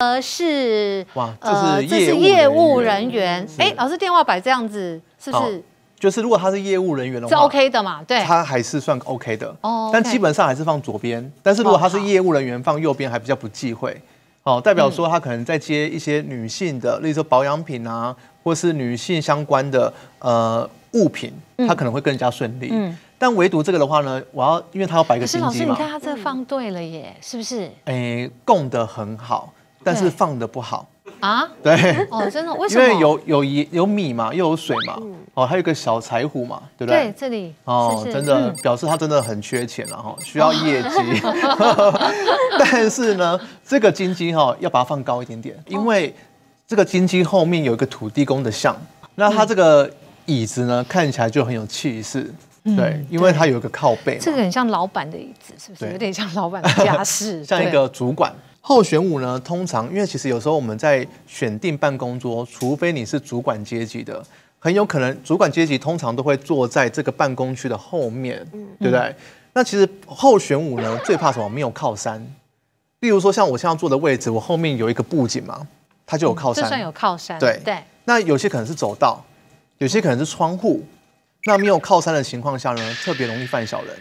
呃，是哇这呃是业业务务人人员。哎，老师电话摆这样子，是不是就是如果他是业务人员的话是 OK 的嘛？对，他还是算 OK 的。哦但基本上还是放左边。但是如果他是业务人员，放右边还比较不忌讳。哦，代表说他可能在接一些女性的，例如说保养品啊，或是女性相关的呃物品，他可能会更加顺利。嗯但唯独这个的话呢，我要因为他要摆一个可是老师，心机嘛，你看他这放对了耶，是不是哎，供的很好，但是放的不好。啊？对。哦，真的？为什么因？为有有盐有米嘛，又有水嘛，哦，还有一个小柴胡嘛，对不对？对这里哦真的嗯表示他真的很缺钱了哈，需要业绩。但是呢，这个金鸡哈要把它放高一点点，因为这个金鸡后面有一个土地公的像，那它这个椅子呢看起来就很有气势，对，因为它有一个靠背嘛，这个很像老板的椅子，是不是？有点像老板的家事，像一个主管。候选五呢，通常因为其实有时候我们在选定办公桌，除非你是主管阶级的，很有可能主管阶级通常都会坐在这个办公区的后面，对不对？那其实候选五呢，最怕什么？没有靠山。例如说，像我现在坐的位置，我后面有一个布景嘛，它就有靠山。这算有靠山，对对。那有些可能是走道，有些可能是窗户。那没有靠山的情况下呢，特别容易犯小人。